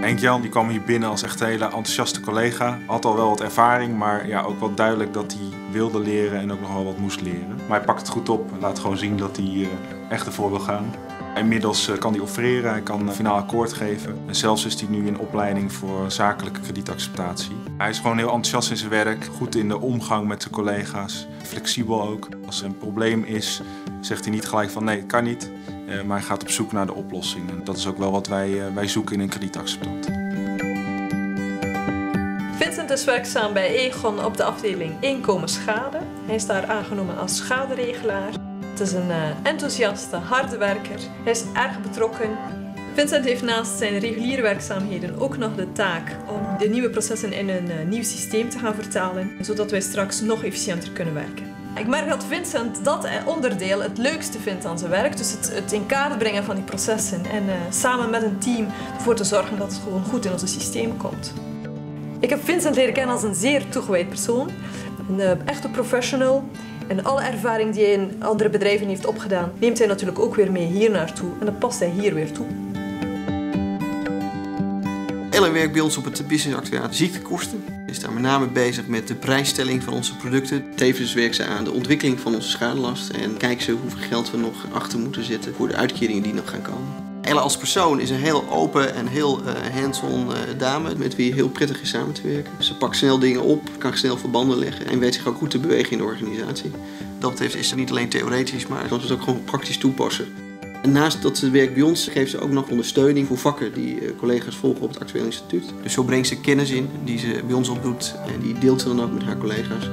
Henk-Jan die kwam hier binnen als echt een hele enthousiaste collega. Had al wel wat ervaring, maar ja, ook wel duidelijk dat hij wilde leren en ook nog wel wat moest leren. Maar hij pakt het goed op en laat gewoon zien dat hij uh, echt ervoor wil gaan. Inmiddels uh, kan hij offereren, hij kan finaal akkoord geven. En zelfs is hij nu in opleiding voor zakelijke kredietacceptatie. Hij is gewoon heel enthousiast in zijn werk, goed in de omgang met zijn collega's. Flexibel ook. Als er een probleem is, zegt hij niet gelijk van nee, het kan niet. Uh, maar hij gaat op zoek naar de oplossing. En dat is ook wel wat wij, wij zoeken in een kredietacceptant. Vincent is werkzaam bij Egon op de afdeling inkomensschade. Hij is daar aangenomen als schaderegelaar. Het is een uh, enthousiaste, harde werker. Hij is erg betrokken. Vincent heeft naast zijn reguliere werkzaamheden ook nog de taak om de nieuwe processen in een nieuw systeem te gaan vertalen, zodat wij straks nog efficiënter kunnen werken. Ik merk dat Vincent dat onderdeel het leukste vindt aan zijn werk. Dus het, in kaart brengen van die processen en samen met een team ervoor te zorgen dat het gewoon goed in ons systeem komt. Ik heb Vincent leren kennen als een zeer toegewijd persoon. Een uh, echte professional. En alle ervaring die hij in andere bedrijven heeft opgedaan, neemt hij natuurlijk ook weer mee hier naartoe. En dat past hij hier weer toe. Ellen werkt bij ons op het business actuariaat ziektekosten. Is daar met name bezig met de prijsstelling van onze producten. Tevens werkt ze aan de ontwikkeling van onze schadelast en kijkt ze hoeveel geld we nog achter moeten zetten voor de uitkeringen die nog gaan komen. Als persoon is een heel open en heel uh, hands-on uh, dame met wie heel prettig is samen te werken. Ze pakt snel dingen op, kan snel verbanden leggen en weet zich ook goed te bewegen in de organisatie. Dat betreft is ze niet alleen theoretisch, maar kan ze het ook gewoon praktisch toepassen. En naast dat ze werkt bij ons, geeft ze ook nog ondersteuning voor vakken die uh, collega's volgen op het Actueel Instituut. Dus zo brengt ze kennis in die ze bij ons opdoet en die deelt ze dan ook met haar collega's.